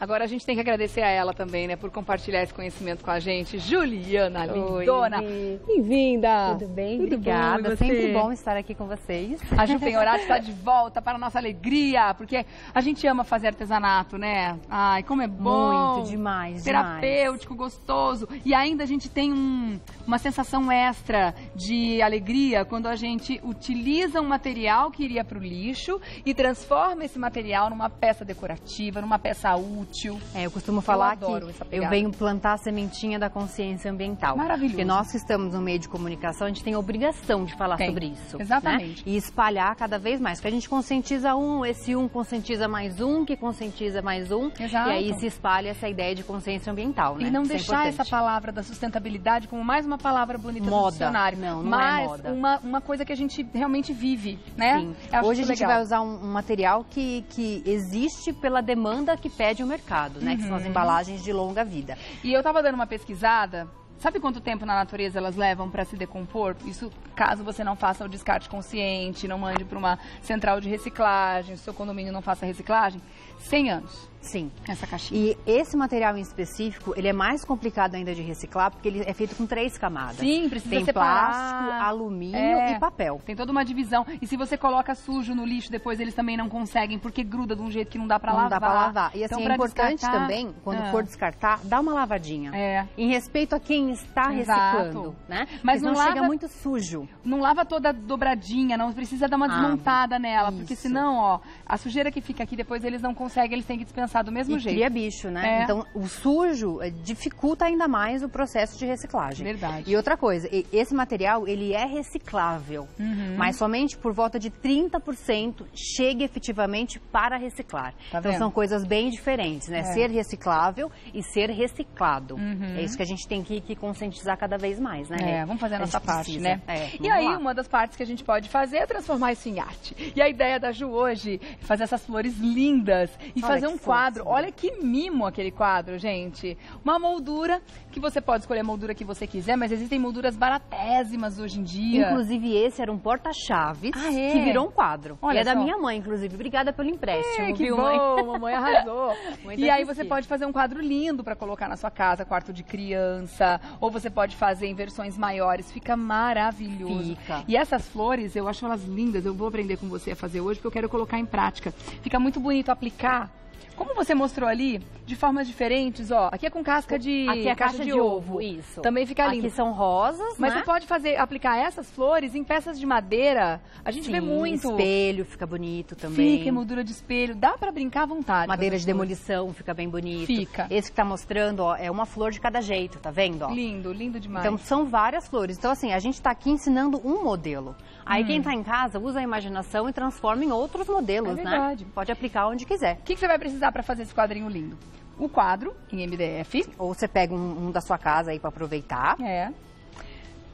Agora a gente tem que agradecer a ela também, né, por compartilhar esse conhecimento com a gente. Juliana Oi, Lindona, Vi. bem-vinda. Tudo bem? Tudo Obrigada. bom? Sempre bom estar aqui com vocês. A Ju Penhorato está de volta para a nossa alegria, porque a gente ama fazer artesanato, né? Ai, como é bom. Muito, demais, Terapêutico, gostoso. E ainda a gente tem um- uma sensação extra de alegria quando a gente utiliza um material que iria para o lixo e transforma esse material numa peça decorativa, numa peça útil. É, eu costumo falar adoro que essa eu venho plantar a sementinha da consciência ambiental. Maravilhoso. Porque nós que estamos no meio de comunicação, a gente tem a obrigação de falar Tem, sobre isso. exatamente. né? E espalhar cada vez mais. Porque a gente conscientiza um, esse um conscientiza mais um, que conscientiza mais um. Exato. E aí se espalha essa ideia de consciência ambiental, né? E não Isso é deixar essa importante. palavra da sustentabilidade como mais uma palavra bonita do Moda. dicionário. Não, não é mas moda. Uma, uma coisa que a gente realmente vive, né? Eu Hoje a gente legal. vai usar um, um material que, que existe pela demanda que pede o mercado, né? Que são as Uhum. embalagens de longa vida. E eu tava dando uma pesquisada. Sabe quanto tempo na natureza elas levam para se decompor? Isso caso você não faça o descarte consciente, não mande para uma central de reciclagem, seu condomínio não faça reciclagem. 100 anos, Sim. essa caixinha. E esse material em específico, ele é mais complicado ainda de reciclar, porque ele é feito com três camadas. Sim, precisa Tem separar. plástico, alumínio É. e papel. Tem toda uma divisão. E se você coloca sujo no lixo, depois eles também não conseguem, porque gruda de um jeito que não dá para Não lavar. dá pra lavar. E assim, Então, é pra importante descartar- também, quando Ah. for descartar, dá uma lavadinha. É. Em respeito a quem está Exato. reciclando, né? Mas não não chega lava- muito sujo. Não lava toda dobradinha, não precisa dar uma Ah, desmontada nela, porque isso. senão, ó, a sujeira que fica aqui depois eles não conseguem, eles têm que dispensar do mesmo E jeito. cria bicho, né? É. Então, o sujo eh, dificulta ainda mais o processo de reciclagem. Verdade. E outra coisa, esse material, ele é reciclável, Uhum. mas somente por volta de 30% chega efetivamente para reciclar. Tá então, vendo? são coisas bem diferentes, né? É. Ser reciclável e ser reciclado. Uhum. É isso que a gente tem que, que conscientizar cada vez mais, né? É, vamos fazer a nossa parte, precisa. né? É, e aí, lá. uma das partes que a gente pode fazer é transformar isso em arte. E a ideia da Ju hoje é fazer essas flores lindas e Olha fazer um fofo. Quadro. Olha que mimo aquele quadro, gente. Uma moldura que você pode escolher a moldura que você quiser, mas existem molduras baratésimas hoje em dia. Inclusive, esse era um porta-chaves Ah, é? que virou um quadro. Olha e é da minha mãe, inclusive. Obrigada pelo empréstimo, É, que viu, bom, mãe? mamãe arrasou. Muito e aí você pode fazer um quadro lindo para colocar na sua casa, quarto de criança, ou você pode fazer em versões maiores, fica maravilhoso. Fica. E essas flores, eu acho elas lindas, eu vou aprender com você a fazer hoje, porque eu quero colocar em prática. Fica muito bonito aplicar. Como você mostrou ali, de formas diferentes, ó. Aqui é com casca de Aqui é a caixa de, ovo, isso. Também fica lindo. Aqui são rosas, Mas né? você pode fazer, aplicar essas flores em peças de madeira. A gente vê Sim, muito. espelho fica bonito também. Fica, emoldura de espelho. Dá pra brincar à vontade. Madeira de demolição fica bem bonito. Fica. Esse que tá mostrando, ó, é uma flor de cada jeito, tá vendo? Ó? Lindo, lindo demais. Então são várias flores. Então assim, a gente tá aqui ensinando um modelo. Aí quem tá em casa usa a imaginação e transforma em outros modelos, É né? Pode aplicar onde quiser. o que, que você vai precisar para fazer esse quadrinho lindo? O quadro em MDF. Ou você pega um, um da sua casa aí para aproveitar. É.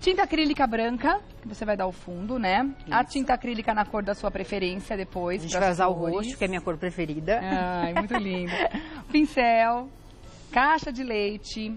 Tinta acrílica branca, que você vai dar o fundo, né? A Isso. tinta acrílica na cor da sua preferência depois. A gente vai usar o flores. roxo, que é a minha cor preferida. Ai, muito lindo. Pincel, caixa de leite,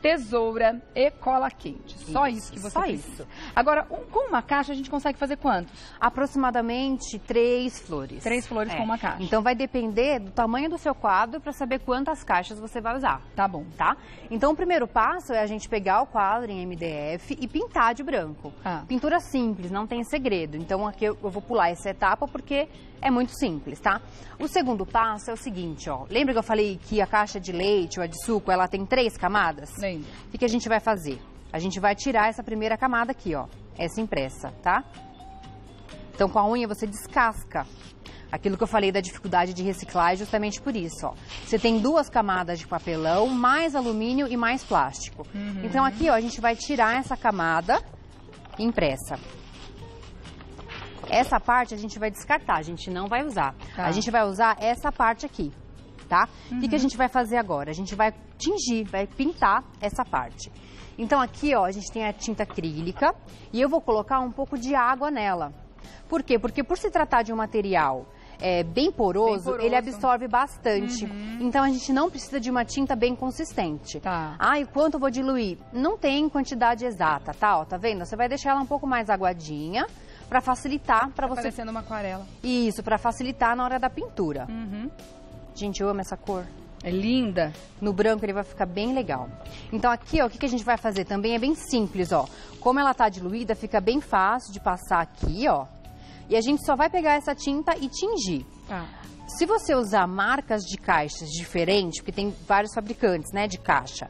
tesoura e cola quente. Só isso, Isso, que você só precisa. Agora, um- com uma caixa a gente consegue fazer quantos? Aproximadamente três flores. Três flores com uma caixa. Então vai depender do tamanho do seu quadro para saber quantas caixas você vai usar. Tá bom. Tá? Então o primeiro passo é a gente pegar o quadro em MDF e pintar de branco. Ah. Pintura simples, não tem segredo. Então aqui eu eu vou pular essa etapa porque é muito simples, tá? O segundo passo é o seguinte, ó. Lembra que eu falei que a caixa de leite ou a de suco, ela tem três camadas? Lembra. O que, que a gente vai fazer? A gente vai tirar essa primeira camada aqui, ó. Essa impressa, tá? Então, com a unha você descasca. Aquilo que eu falei da dificuldade de reciclar é justamente por isso, ó. Você tem duas camadas de papelão, mais alumínio e mais plástico. Então, aqui, ó, a gente vai tirar essa camada impressa. Essa parte a gente vai descartar, a gente não vai usar. Tá. A gente vai usar essa parte aqui, tá? O que, que a gente vai fazer agora? A gente vai tingir, vai pintar essa parte. Então aqui, ó, a gente tem a tinta acrílica e eu vou colocar um pouco de água nela. Por quê? Porque por se tratar de um material é, bem, poroso, Bem poroso. ele absorve bastante. Então a gente não precisa de uma tinta bem consistente. Tá. Ah, e quanto eu vou diluir? Não tem quantidade exata, tá? Ó, tá vendo? Você vai deixar ela um pouco mais aguadinha para facilitar para Tá você parecendo uma aquarela. isso, para facilitar na hora da pintura. Uhum. Gente, eu amo essa cor. É linda. No branco ele vai ficar bem legal. Então aqui, ó, o que, que a gente vai fazer também é bem simples, ó. Como ela tá diluída, fica bem fácil de passar aqui, ó. E a gente só vai pegar essa tinta e tingir. Tá. Se você usar marcas de caixas diferentes, porque tem vários fabricantes, né, de caixa,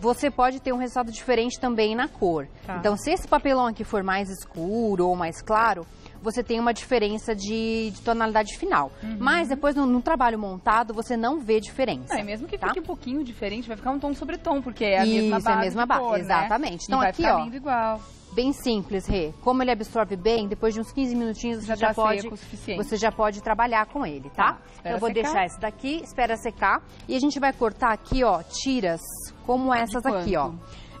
você pode ter um resultado diferente também na cor. Tá. Então, se esse papelão aqui for mais escuro ou mais claro, você tem uma diferença de, de tonalidade final. Mas depois, no, no trabalho montado, você não vê diferença. Uhum. É, mesmo que tá? fique um pouquinho diferente, vai ficar um tom sobre tom, porque é a mesma Isso, é a base mesma base, cor, né? exatamente. E Então vai aqui, ficar ó, lindo igual. Bem simples, Rê. Como ele absorve bem, depois de uns 15 minutinhos Já você já tá pode, você já pode trabalhar com ele, Tá, tá? espera eu vou secar. deixar esse daqui, espera secar e a gente vai cortar aqui, ó, tiras como essas aqui, ó.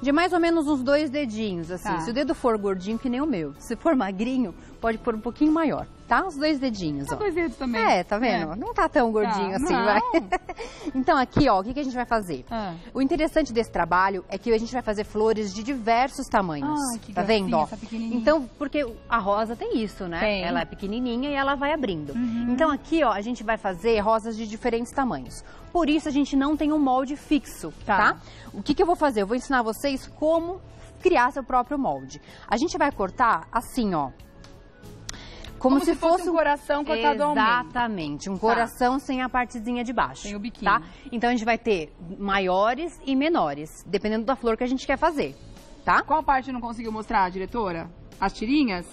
De mais ou menos uns dois dedinhos, assim. Tá. Se o dedo for gordinho, que nem o meu. Se for magrinho, pode pôr um pouquinho maior, tá? Os dois dedinhos, Só ó. dois dedos também. É, tá vendo? É. Não tá tão gordinho Tá, assim, não. vai. então aqui, ó, o que, que a gente vai fazer? Ah. O interessante desse trabalho é que a gente vai fazer flores de diversos tamanhos. Ai, que tá vendo, ó? gracinha, essa pequenininha. Então, porque a rosa tem isso, né? Tem. Ela é pequenininha e ela vai abrindo. Uhum. Então aqui, ó, a gente vai fazer rosas de diferentes tamanhos. Por isso a gente não tem um molde fixo, Tá. tá? O que que eu vou fazer? Eu vou ensinar vocês como criar seu próprio molde. A gente vai cortar assim, ó. Como se fosse um coração cortado ao meio. Exatamente, um coração sem a partezinha de baixo. Sem o biquinho. Tá? Então a gente vai ter maiores e menores, dependendo da flor que a gente quer fazer, tá? Qual parte não conseguiu mostrar, diretora? As tirinhas?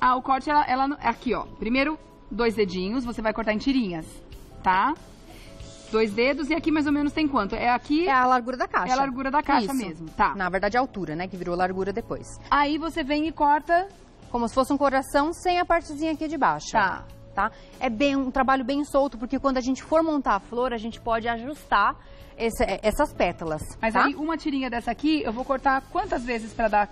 Ah, o corte, ela, ela aqui, ó. Primeiro, dois dedinhos, você vai cortar em tirinhas, tá? Dois dedos e aqui mais ou menos tem quanto? É aqui, É a largura da caixa. É a largura da caixa Isso. mesmo, tá. Na verdade, a altura, né? Que virou largura depois. aí você vem e corta, Como se fosse um coração sem a partezinha aqui de baixo. Tá. Tá? É bem, um trabalho bem solto, porque quando a gente for montar a flor, a gente pode ajustar esse- essas pétalas. mas tá? aí uma tirinha dessa aqui, eu vou cortar quantas vezes pra dar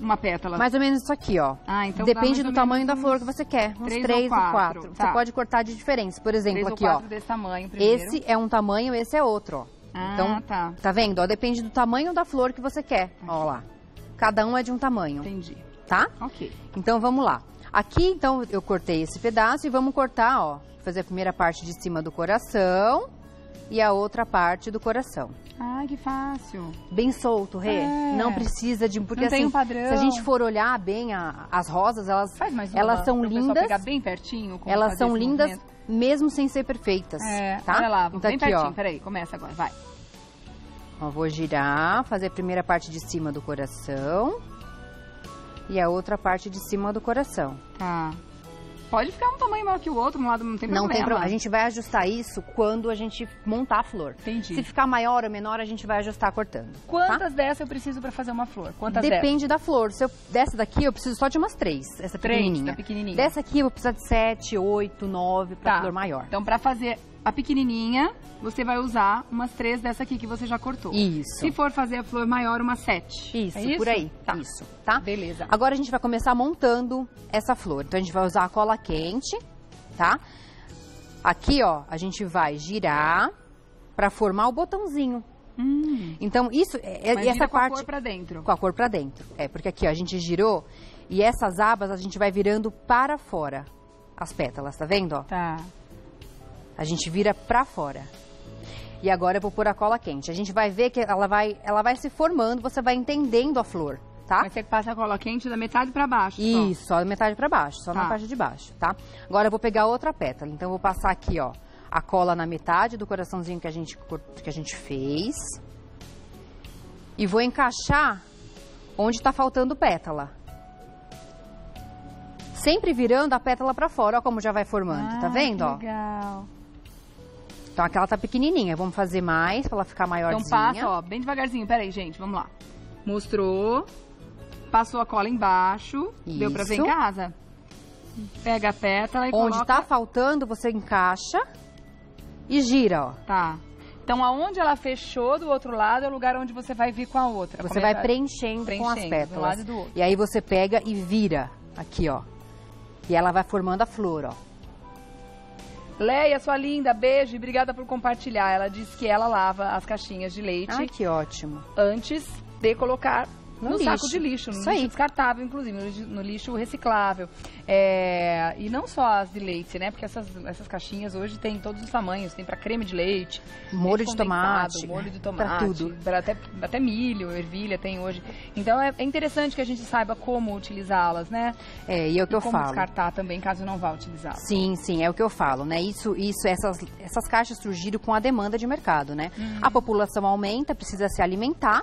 uma pétala? Mais ou menos isso aqui, ó. Ah, então mais Depende ou do tamanho da flor que você quer. Uns três três, ou ou quatro, quatro. tá. Você pode cortar de diferença. Por exemplo, Três ou aqui, quatro ó. desse tamanho primeiro. Esse é um tamanho, esse é outro, ó. Ah, então, tá. tá vendo? Ó, depende do tamanho da flor que você quer. Ó lá. Cada um é de um tamanho, Entendi. tá? Ok. Então vamos lá. Aqui, então, eu cortei esse pedaço e vamos cortar, ó. Fazer a primeira parte de cima do coração e a outra parte do coração. Ai, que fácil. Bem solto, Rê. É. Não precisa de. Porque Não tem assim, um padrão. se a gente for olhar bem a- as rosas, elas, Faz mais uma elas são lindas. pegar bem pertinho. Elas são lindas movimento. mesmo sem ser perfeitas. É, tá? olha lá, então bem aqui, pertinho. ó. Peraí, começa agora, vai. Ó, Vou girar, fazer a primeira parte de cima do coração e a outra parte de cima do coração. Tá. Pode ficar um tamanho maior que o outro, um lado não tem Não problema. tem problema. A gente vai ajustar isso quando a gente montar a flor. Entendi. Se ficar maior ou menor, a gente vai ajustar cortando. tá? Quantas dessas eu preciso pra fazer uma flor? Quantas dessas? Depende da flor. Se eu, dessa daqui, eu preciso só de umas três. Essa Três, pequenininha. da pequenininha. Dessa aqui, eu vou precisar de sete, oito, nove pra Tá. flor maior. Então, pra fazer a pequenininha, você vai usar umas três dessa aqui que você já cortou. Isso. Se for fazer a flor maior, uma sete. Isso, É isso? por aí. Tá. Isso, tá? Beleza. Agora a gente vai começar montando essa flor. Então a gente vai usar a cola quente, tá? Aqui, ó, a gente vai girar pra formar o botãozinho. Hum, Então isso é mas essa gira com a parte cor pra dentro. com a cor pra dentro. É porque aqui, ó, a gente girou e essas abas a gente vai virando para fora. As pétalas, tá vendo, ó? Tá. A gente vira pra fora. E agora eu vou pôr a cola quente. A gente vai ver que ela vai, ela vai se formando, você vai entendendo a flor, tá? Mas você passa a cola quente da metade pra baixo. Isso, só da metade pra baixo, só Tá. na parte de baixo, tá? Agora eu vou pegar outra pétala. Então eu vou passar aqui, ó, a cola na metade do coraçãozinho que a gente que a gente fez. E vou encaixar onde tá faltando pétala. Sempre virando a pétala pra fora, ó como já vai formando, tá Ah, vendo, que ó? Legal. Então aquela tá pequenininha, vamos fazer mais pra ela ficar maiorzinha. Então passa, ó, bem devagarzinho. Peraí, gente, vamos lá. Mostrou. Passou a cola embaixo. Deu pra ver em Isso. casa? Pega a pétala e Onde coloca... tá faltando, você encaixa e gira, ó. Tá. Então, aonde ela fechou do outro lado é o lugar onde você vai vir com a outra. Você vai preenchendo, com as preenchendo, de um pétalas. lado e do outro. E aí você pega e vira aqui, ó. E ela vai formando a flor, ó. Leia, sua linda, beijo e obrigada por compartilhar. Ela disse que ela lava as caixinhas de leite Ai, que ótimo. antes de colocar No no, saco de lixo, no Isso lixo aí. descartável, inclusive, no lixo, reciclável. É, e não só as de leite, né? Porque essas, essas caixinhas hoje tem todos os tamanhos, tem para creme de leite, Molho de tomate, molho de pra tomate, tudo. pra até, até milho, ervilha tem hoje. Então é, é interessante que a gente saiba como utilizá-las, né? É, e é o que eu como falo. descartar também, caso não vá utilizá-las. Sim, sim, é o que eu falo, né? Isso, isso, essas, essas caixas surgiram com a demanda de mercado, né? Uhum. A população aumenta, precisa se alimentar.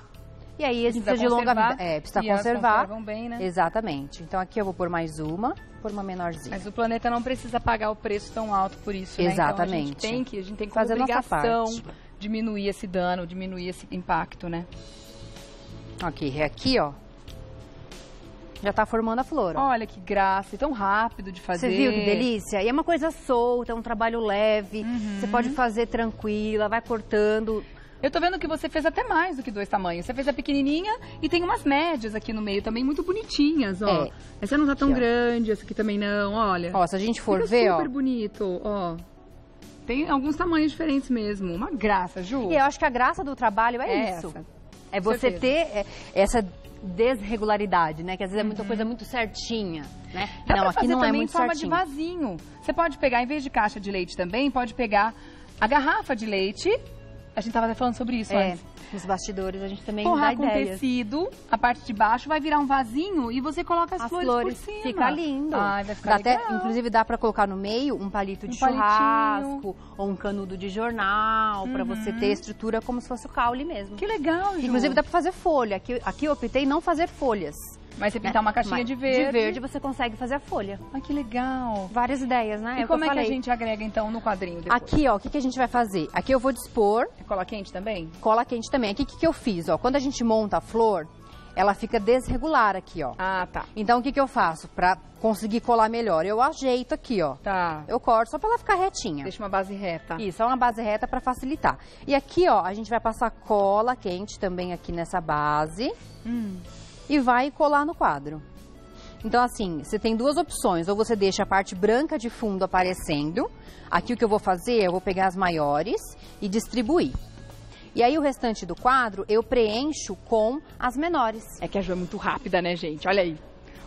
E aí Precisa precisa de longa vida. É, precisa e conservar. conservam bem, né? Exatamente. Então aqui eu vou pôr mais uma, por uma menorzinha. Mas o planeta não precisa pagar o preço tão alto por isso, né? Então a gente Exatamente. tem que, a gente tem como Fazer a nossa obrigação parte. diminuir esse dano, diminuir esse impacto, né? Ok, aqui, ó. Já tá formando a flor, ó. Olha que graça, e tão rápido de fazer. Você viu que delícia? E é uma coisa solta, é um trabalho leve. Uhum. Você pode fazer tranquila, vai cortando. Eu tô vendo que você fez até mais do que dois tamanhos. Você fez a pequenininha e tem umas médias aqui no meio também, muito bonitinhas, ó. É. Essa não tá tão Aqui, grande, essa aqui também não, olha. Ó, se a gente for Fica ver, ó. super bonito, ó. Tem alguns tamanhos diferentes mesmo. Uma graça, Ju. E eu acho que a graça do trabalho é, É isso. essa. É você ter é, essa desregularidade, né? Que às vezes é muita coisa muito certinha, né? Uhum. Dá não, aqui não é também muito em forma certinho. de vasinho. Você pode pegar, em vez de caixa de leite também, pode pegar a garrafa de leite. A gente tava até falando sobre isso É, antes. nos bastidores a gente também Forrar dá com ideias. tecido, a parte de baixo vai virar um vasinho e você coloca as, As flores, flores, por cima. fica lindo. Ai, vai ficar Dá até, legal. inclusive dá pra colocar no meio um palito de Um palitinho. churrasco ou um canudo de jornal pra você Uhum. ter estrutura como se fosse o caule mesmo. Que legal, Ju. Inclusive dá pra fazer folha. Aqui, aqui eu optei não fazer folhas. Mas você pintar uma caixinha Mas de verde. De verde você consegue fazer a folha. Ah, que legal. Várias ideias, né? E É como que é que a gente agrega, então, no quadrinho depois? Aqui, ó, o que, que a gente vai fazer? Aqui eu vou dispor É cola quente também? cola quente também. Aqui o que, que eu fiz? Ó, quando a gente monta a flor, ela fica desregular aqui, ó. Ah, tá. Então o que, que eu faço para conseguir colar melhor? Eu ajeito aqui, ó. Tá. Eu corto só para ela ficar retinha. Deixa uma base reta. Isso, é uma base reta para facilitar. E aqui, ó, a gente vai passar cola quente também aqui nessa base Hum. E vai colar no quadro. Então, assim, você tem duas opções. Ou você deixa a parte branca de fundo aparecendo. Aqui o que eu vou fazer, eu vou pegar as maiores e distribuir. E aí o restante do quadro eu preencho com as menores. É que a Ju é muito rápida, né, gente? Olha aí.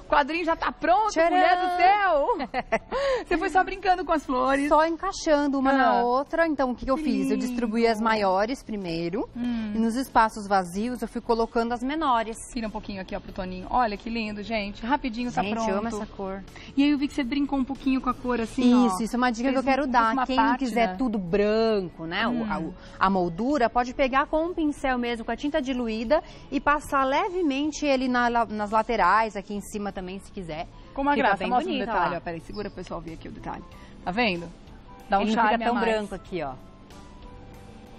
Quadrinho já tá pronto, Tcharam! mulher do céu! Você foi só brincando com as flores. Só encaixando uma Ah. na outra. Então, o que, que eu Que fiz? Eu distribuí as maiores primeiro. Hum. E nos espaços vazios eu fui colocando as menores. Vira um pouquinho aqui, ó, pro Toninho. Olha que lindo, gente. Rapidinho tá Gente, pronto. eu amo essa cor. E aí eu vi que você brincou um pouquinho com a cor assim, ó. Isso, isso é uma dica que Fez eu quero um- dar. Quem pátina. quiser tudo branco, né? Hum. a, a moldura, pode pegar com um pincel mesmo, com a tinta diluída e passar levemente ele na nas laterais, aqui em cima também, se quiser. Com uma Fica graça. Mostra o bonito, detalhe, ó. ó. Peraí, segura pro pessoal ver aqui o detalhe. Tá vendo? Dá um ele charme fica tão branco aqui, ó.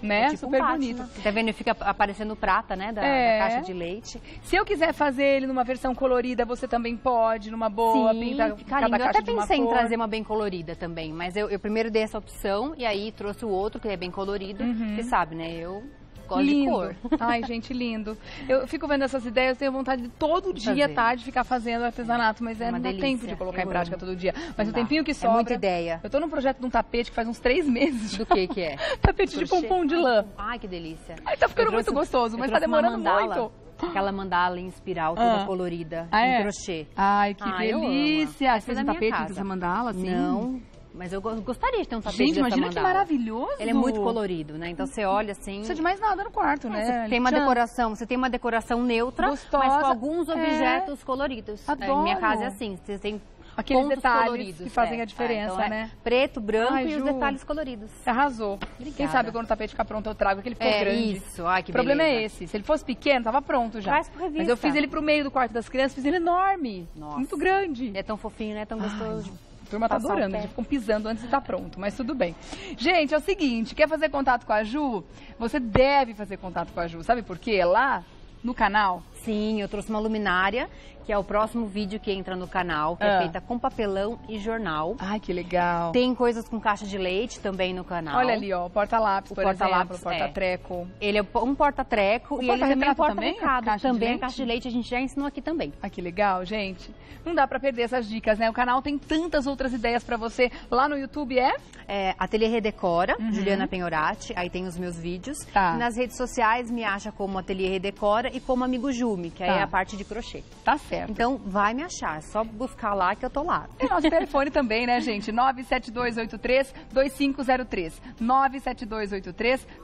Né? É tipo Super um pátina. bonito. Tá vendo? Fica aparecendo prata, né? Da, da É. caixa de leite. Se eu quiser fazer ele numa versão colorida, você também pode, numa boa, Sim, pinta fica lindo. Eu até pensei em cor. trazer uma bem colorida também, mas eu, eu primeiro dei essa opção e aí trouxe o outro, que é bem colorido. Uhum. Você sabe, né? Eu gosto lindo. de cor. Ai, gente, lindo. Eu fico vendo essas ideias, tenho vontade de todo De dia, fazer. tarde, ficar fazendo artesanato, mas é, não dá tempo de colocar em Eu prática amo. todo dia. Mas Não o tempinho que É sobra... muita ideia. Eu tô num projeto de um tapete que faz uns três meses. Do que que é? tapete de pompom de lã. Ai, que delícia. Ai, tá ficando trouxe- muito gostoso, mas tá demorando muito. Aquela mandala em espiral toda Ah. colorida, Ah, em é? crochê. Ai, que Ah, delícia. Você fez é um tapete com essa mandala, assim? Não, mas eu go- gostaria de ter um tapete Gente, imagina que mandala. maravilhoso. Ele é muito colorido, né? Então você olha assim... Não precisa de mais nada no quarto, né? Você tem uma Tchan. decoração, você tem uma decoração neutra, Gostosa. mas com alguns É. objetos coloridos. Adoro. É, minha casa é assim, você tem Aqueles detalhes coloridos. que fazem é, a diferença, é, então é né? Preto, branco Ai, e os detalhes coloridos. Arrasou. Quem Obrigada. sabe quando o tapete ficar pronto eu trago, que ele ficou É grande. isso, ai que o problema é beleza. esse. Se ele fosse pequeno, tava pronto já. Traz pro revista. Mas eu fiz ele pro meio do quarto das crianças, fiz ele enorme. Nossa. Muito grande. É tão fofinho, né? Tão gostoso. A turma tá Passar adorando, eles ficam pisando antes de estar pronto, mas tudo bem. Gente, é o seguinte, quer fazer contato com a Ju? Você deve fazer contato com a Ju. Sabe por quê? Lá no canal, Sim, eu trouxe uma luminária, que é o próximo vídeo que entra no canal, que Ah. é feita com papelão e jornal. ai que legal. Tem coisas com caixa de leite também no canal. Olha ali, ó, porta-lápis, por porta-lápis, exemplo, o porta-treco. Ele é um porta-treco e ele também é também? porta-recado. Caixa de Também leite? a caixa de leite a gente já ensinou aqui também. Ah, que legal, gente. Não dá pra perder essas dicas, né? O canal tem tantas outras ideias pra você. Lá no YouTube é? É, Ateliê Redecora, Uhum. Juliana Penhorati, aí tem os meus vídeos. Tá. Nas redes sociais me acha como Ateliê Redecora e como Amigo Que Tá. é a parte de crochê. Tá certo. Então vai me achar, é só buscar lá que eu tô lá. Tem nosso telefone também, né, gente? 97283-2503.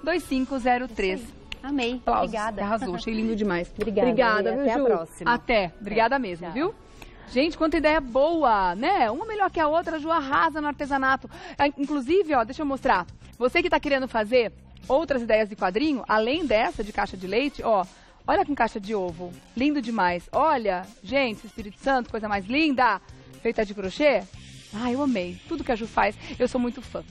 97283-2503. Amei, Aplausos. obrigada. Arrasou, achei lindo demais. Obrigada, Obrigada, e viu, até a Ju? próxima. Até. Obrigada mesmo, viu? Gente, quanta ideia boa, né? Uma melhor que a outra, a Ju arrasa no artesanato. Inclusive, ó, deixa eu mostrar. Você que tá querendo fazer outras ideias de quadrinho, além dessa de caixa de leite, ó, olha com caixa de ovo. Lindo demais. Olha, gente, Espírito Santo, coisa mais linda. Feita de crochê. Ah, eu amei. Tudo que a Ju faz, eu sou muito fã.